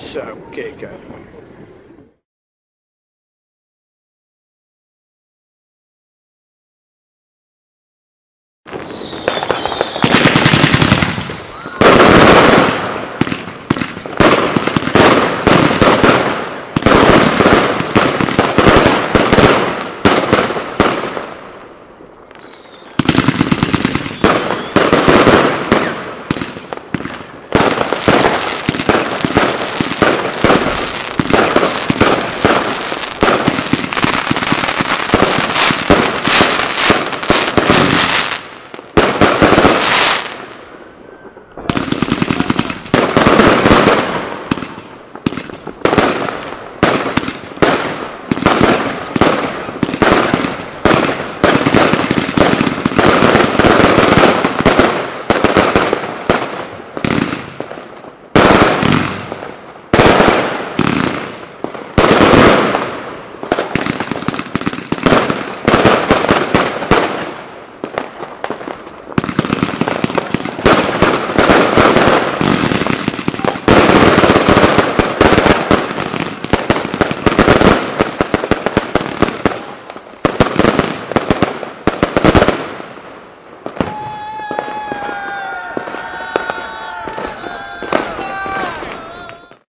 Sabe o que, cara?